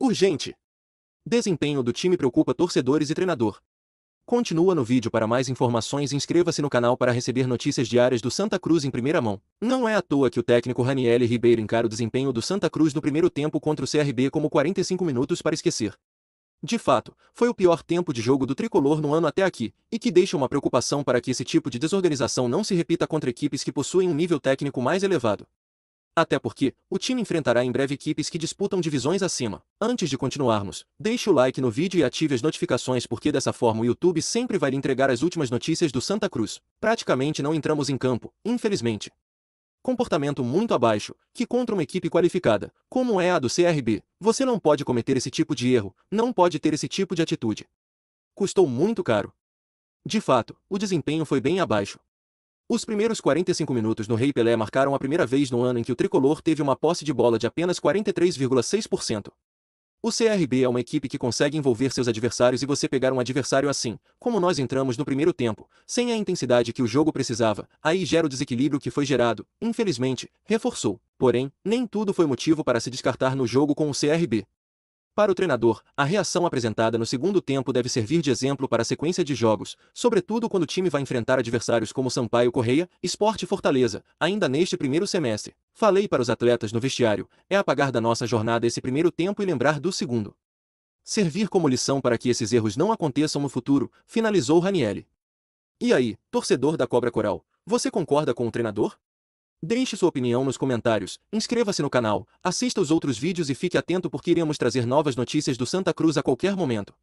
Urgente! Desempenho do time preocupa torcedores e treinador. Continua no vídeo para mais informações e inscreva-se no canal para receber notícias diárias do Santa Cruz em primeira mão. Não é à toa que o técnico Raniel Ribeiro encara o desempenho do Santa Cruz no primeiro tempo contra o CRB como 45 minutos para esquecer. De fato, foi o pior tempo de jogo do tricolor no ano até aqui, e que deixa uma preocupação para que esse tipo de desorganização não se repita contra equipes que possuem um nível técnico mais elevado. Até porque, o time enfrentará em breve equipes que disputam divisões acima. Antes de continuarmos, deixe o like no vídeo e ative as notificações porque dessa forma o YouTube sempre vai lhe entregar as últimas notícias do Santa Cruz. Praticamente não entramos em campo, infelizmente. Comportamento muito abaixo, que contra uma equipe qualificada, como é a do CRB, você não pode cometer esse tipo de erro, não pode ter esse tipo de atitude. Custou muito caro. De fato, o desempenho foi bem abaixo. Os primeiros 45 minutos no Rei Pelé marcaram a primeira vez no ano em que o tricolor teve uma posse de bola de apenas 43,6%. O CRB é uma equipe que consegue envolver seus adversários e você pegar um adversário assim, como nós entramos no primeiro tempo, sem a intensidade que o jogo precisava, aí gera o desequilíbrio que foi gerado, infelizmente, reforçou. Porém, nem tudo foi motivo para se descartar no jogo com o CRB. Para o treinador, a reação apresentada no segundo tempo deve servir de exemplo para a sequência de jogos, sobretudo quando o time vai enfrentar adversários como Sampaio Correia, Esporte Fortaleza, ainda neste primeiro semestre. Falei para os atletas no vestiário, é apagar da nossa jornada esse primeiro tempo e lembrar do segundo. Servir como lição para que esses erros não aconteçam no futuro, finalizou Ranielli. E aí, torcedor da Cobra Coral, você concorda com o treinador? Deixe sua opinião nos comentários, inscreva-se no canal, assista os outros vídeos e fique atento porque iremos trazer novas notícias do Santa Cruz a qualquer momento.